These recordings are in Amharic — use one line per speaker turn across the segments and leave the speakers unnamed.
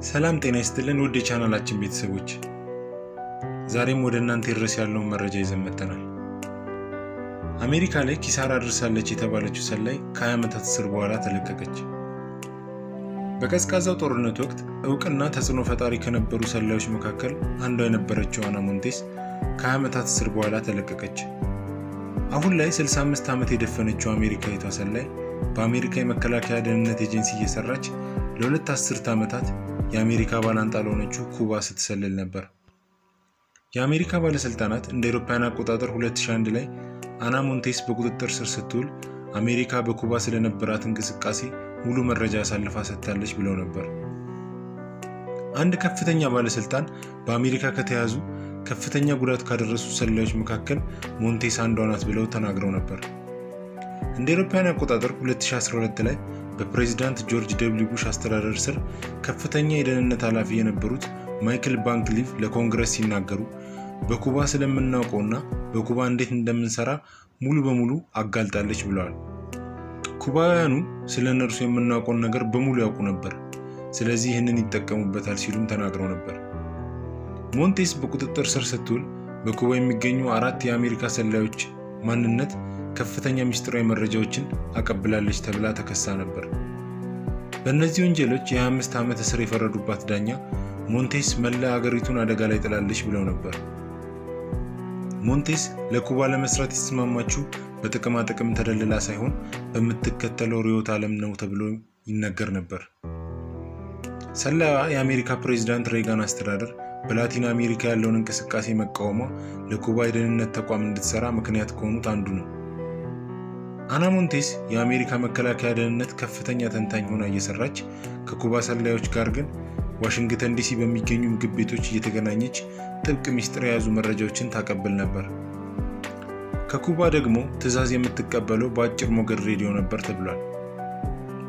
ሰላም ጤና ይስጥልን ውድ የቻናላችን ቤተሰቦች፣ ዛሬም ወደ እናንተ ይድረስ ያለውን መረጃ ይዘን መጥተናል። አሜሪካ ላይ ኪሳራ አድርሳለች የተባለችው ሰላይ ከ20 ዓመታት እስር በኋላ ተለቀቀች። በቀዝቃዛው ጦርነት ወቅት እውቅና ተጽዕኖ ፈጣሪ ከነበሩ ሰላዮች መካከል አንዷ የነበረችው አና ሞንቴስ ከ20 ዓመታት እስር በኋላ ተለቀቀች። አሁን ላይ 65 ዓመት የደፈነችው አሜሪካዊቷ ሰላይ በአሜሪካ የመከላከያ ደህንነት ኤጀንሲ እየሰራች ለሁለት አስርት ዓመታት የአሜሪካ ባላንጣ ለሆነችው ኩባ ስትሰልል ነበር። የአሜሪካ ባለሥልጣናት እንደ አውሮፓውያን አቆጣጠር 2001 ላይ አና ሞንቴስ በቁጥጥር ስር ስትውል አሜሪካ በኩባ ስለነበራት እንቅስቃሴ ሙሉ መረጃ አሳልፋ ሰጥታለች ብለው ነበር። አንድ ከፍተኛ ባለሥልጣን በአሜሪካ ከተያዙ ከፍተኛ ጉዳት ካደረሱ ሰላዮች መካከል ሞንቴስ አንዷ ናት ብለው ተናግረው ነበር። እንደ አውሮፓውያን አቆጣጠር 2012 ላይ በፕሬዚዳንት ጆርጅ ደብሊው ቡሽ አስተዳደር ስር ከፍተኛ የደህንነት ኃላፊ የነበሩት ማይክል ባንክሊፍ ለኮንግረስ ሲናገሩ በኩባ ስለምናውቀውና በኩባ እንዴት እንደምንሰራ ሙሉ በሙሉ አጋልጣለች ብለዋል። ኩባውያኑ ስለ እነርሱ የምናውቀውን ነገር በሙሉ ያውቁ ነበር፣ ስለዚህ ይህንን ይጠቀሙበታል ሲሉም ተናግረው ነበር። ሞንቴስ በቁጥጥር ስር ስትውል በኩባ የሚገኙ አራት የአሜሪካ ሰላዮች ማንነት ከፍተኛ ምስጢራዊ መረጃዎችን አቀብላለች ተብላ ተከሳ ነበር። በእነዚህ ወንጀሎች የ25 ዓመት እስር የፈረዱባት ዳኛ ሞንቴስ መላ አገሪቱን አደጋ ላይ ጥላለች ብለው ነበር። ሞንቴስ ለኩባ ለመስራት የተስማማችው በጥቅማ ጥቅም ተደልላ ሳይሆን በምትከተለው ርዕዮተ ዓለም ነው ተብሎ ይነገር ነበር። ሰላዋ የአሜሪካ ፕሬዚዳንት ሬጋን አስተዳደር በላቲን አሜሪካ ያለውን እንቅስቃሴ መቃወሟ ለኩባ የደህንነት ተቋም እንድትሰራ ምክንያት ከሆኑት አንዱ ነው። አና ሞንቴስ የአሜሪካ መከላከያ ደህንነት ከፍተኛ ተንታኝ ሆና እየሰራች ከኩባ ሰላዮች ጋር ግን ዋሽንግተን ዲሲ በሚገኙ ምግብ ቤቶች እየተገናኘች ጥብቅ ሚስጥር የያዙ መረጃዎችን ታቀብል ነበር። ከኩባ ደግሞ ትዕዛዝ የምትቀበለው በአጭር ሞገድ ሬዲዮ ነበር ተብሏል።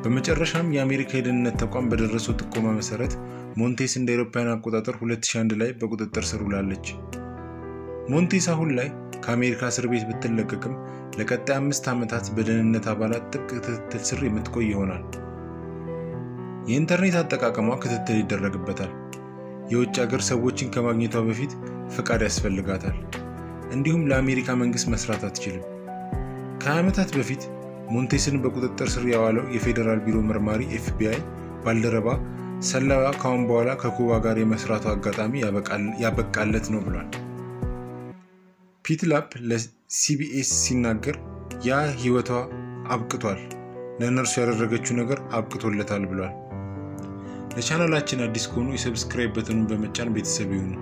በመጨረሻም የአሜሪካ የደህንነት ተቋም በደረሰው ጥቆማ መሰረት ሞንቴስ እንደ አውሮፓውያን አቆጣጠር 2001 ላይ በቁጥጥር ስር ውላለች። ሞንቴስ አሁን ላይ ከአሜሪካ እስር ቤት ብትለቀቅም ለቀጣይ አምስት ዓመታት በደህንነት አባላት ጥብቅ ክትትል ስር የምትቆይ ይሆናል። የኢንተርኔት አጠቃቀሟ ክትትል ይደረግበታል። የውጭ ሀገር ሰዎችን ከማግኘቷ በፊት ፈቃድ ያስፈልጋታል። እንዲሁም ለአሜሪካ መንግስት መስራት አትችልም። ከ20 ዓመታት በፊት ሞንቴስን በቁጥጥር ስር ያዋለው የፌዴራል ቢሮ መርማሪ ኤፍቢአይ ባልደረባ ሰላይዋ ካሁን በኋላ ከኩባ ጋር የመስራቱ አጋጣሚ ያበቃለት ነው ብሏል። ፒትላፕ ለሲቢኤስ ሲናገር ያ ህይወቷ አብቅቷል፣ ለእነርሱ ያደረገችው ነገር አብቅቶለታል ብሏል። ለቻናላችን አዲስ ከሆኑ የ subscribe button ኑን በመጫን ቤተሰብ ይሁኑ።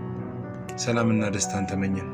ሰላምና ደስታን ተመኘን።